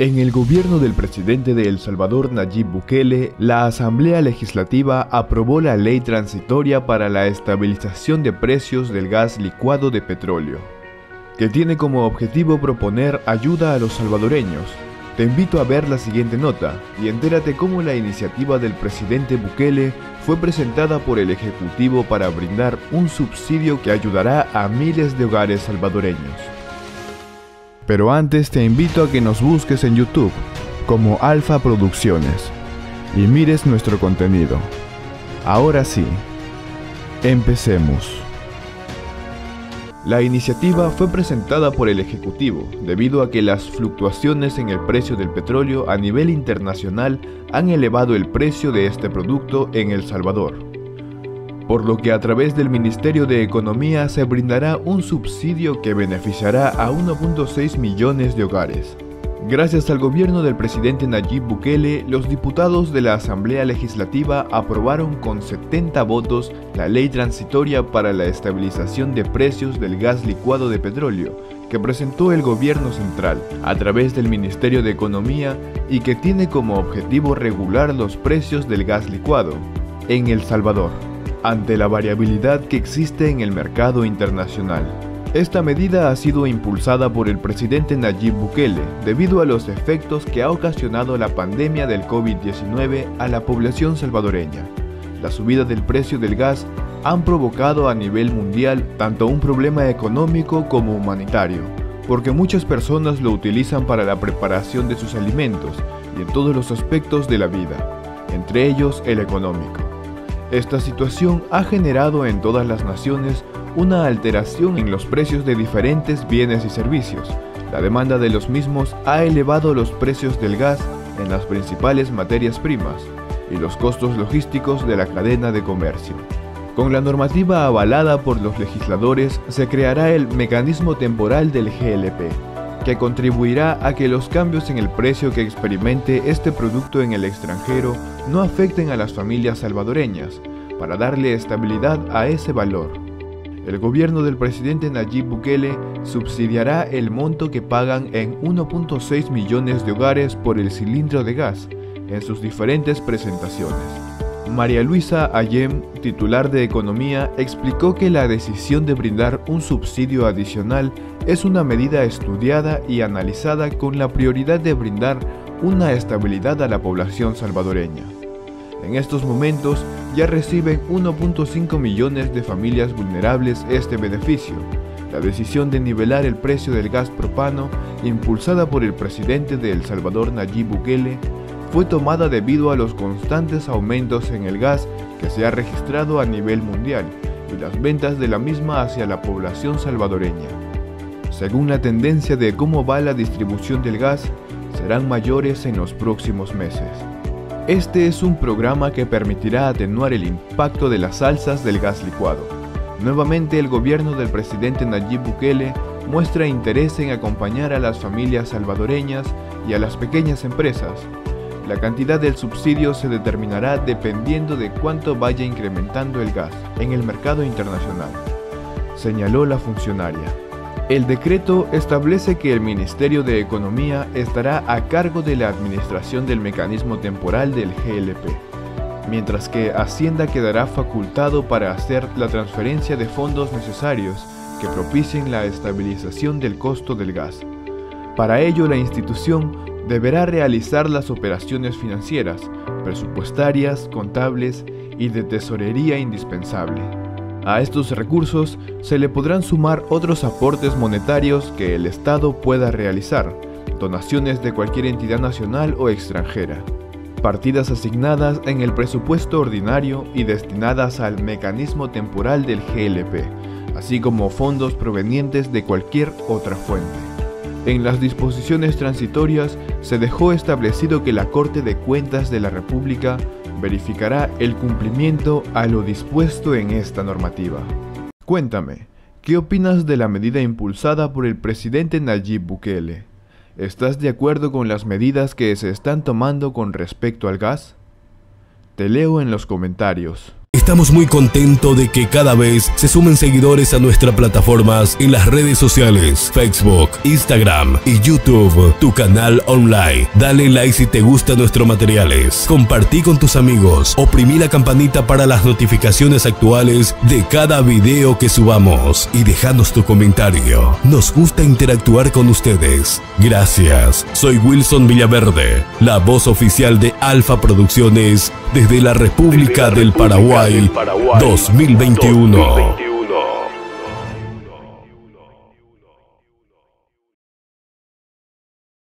En el gobierno del presidente de El Salvador Nayib Bukele, la Asamblea Legislativa aprobó la ley transitoria para la estabilización de precios del gas licuado de petróleo, que tiene como objetivo proponer ayuda a los salvadoreños. Te invito a ver la siguiente nota y entérate cómo la iniciativa del presidente Bukele fue presentada por el Ejecutivo para brindar un subsidio que ayudará a miles de hogares salvadoreños. Pero antes te invito a que nos busques en YouTube como Alfa Producciones y mires nuestro contenido. Ahora sí, empecemos. La iniciativa fue presentada por el Ejecutivo debido a que las fluctuaciones en el precio del petróleo a nivel internacional han elevado el precio de este producto en El Salvador por lo que a través del Ministerio de Economía se brindará un subsidio que beneficiará a 1.6 millones de hogares. Gracias al gobierno del presidente Nayib Bukele, los diputados de la Asamblea Legislativa aprobaron con 70 votos la ley transitoria para la estabilización de precios del gas licuado de petróleo que presentó el gobierno central a través del Ministerio de Economía y que tiene como objetivo regular los precios del gas licuado en El Salvador ante la variabilidad que existe en el mercado internacional. Esta medida ha sido impulsada por el presidente Nayib Bukele debido a los efectos que ha ocasionado la pandemia del COVID-19 a la población salvadoreña. La subida del precio del gas han provocado a nivel mundial tanto un problema económico como humanitario, porque muchas personas lo utilizan para la preparación de sus alimentos y en todos los aspectos de la vida, entre ellos el económico. Esta situación ha generado en todas las naciones una alteración en los precios de diferentes bienes y servicios. La demanda de los mismos ha elevado los precios del gas en las principales materias primas y los costos logísticos de la cadena de comercio. Con la normativa avalada por los legisladores se creará el mecanismo temporal del GLP, que contribuirá a que los cambios en el precio que experimente este producto en el extranjero no afecten a las familias salvadoreñas, para darle estabilidad a ese valor. El gobierno del presidente Nayib Bukele subsidiará el monto que pagan en 1.6 millones de hogares por el cilindro de gas en sus diferentes presentaciones. María Luisa Ayem, titular de Economía, explicó que la decisión de brindar un subsidio adicional es una medida estudiada y analizada con la prioridad de brindar una estabilidad a la población salvadoreña. En estos momentos ya reciben 1.5 millones de familias vulnerables este beneficio. La decisión de nivelar el precio del gas propano, impulsada por el presidente de El Salvador Nayib Bukele, fue tomada debido a los constantes aumentos en el gas que se ha registrado a nivel mundial y las ventas de la misma hacia la población salvadoreña. Según la tendencia de cómo va la distribución del gas, serán mayores en los próximos meses. Este es un programa que permitirá atenuar el impacto de las alzas del gas licuado. Nuevamente el gobierno del presidente Nayib Bukele muestra interés en acompañar a las familias salvadoreñas y a las pequeñas empresas la cantidad del subsidio se determinará dependiendo de cuánto vaya incrementando el gas en el mercado internacional, señaló la funcionaria. El decreto establece que el Ministerio de Economía estará a cargo de la administración del mecanismo temporal del GLP, mientras que Hacienda quedará facultado para hacer la transferencia de fondos necesarios que propicien la estabilización del costo del gas. Para ello, la institución deberá realizar las operaciones financieras, presupuestarias, contables y de tesorería indispensable. A estos recursos se le podrán sumar otros aportes monetarios que el Estado pueda realizar, donaciones de cualquier entidad nacional o extranjera, partidas asignadas en el presupuesto ordinario y destinadas al mecanismo temporal del GLP, así como fondos provenientes de cualquier otra fuente. En las disposiciones transitorias se dejó establecido que la Corte de Cuentas de la República verificará el cumplimiento a lo dispuesto en esta normativa. Cuéntame, ¿qué opinas de la medida impulsada por el presidente Nayib Bukele? ¿Estás de acuerdo con las medidas que se están tomando con respecto al gas? Te leo en los comentarios. Estamos muy contentos de que cada vez se sumen seguidores a nuestras plataformas en las redes sociales, Facebook, Instagram y YouTube, tu canal online. Dale like si te gustan nuestros materiales. Compartí con tus amigos. Oprimí la campanita para las notificaciones actuales de cada video que subamos y dejanos tu comentario. Nos gusta interactuar con ustedes. Gracias. Soy Wilson Villaverde, la voz oficial de Alfa Producciones desde la República, del, Paraguay, 2021.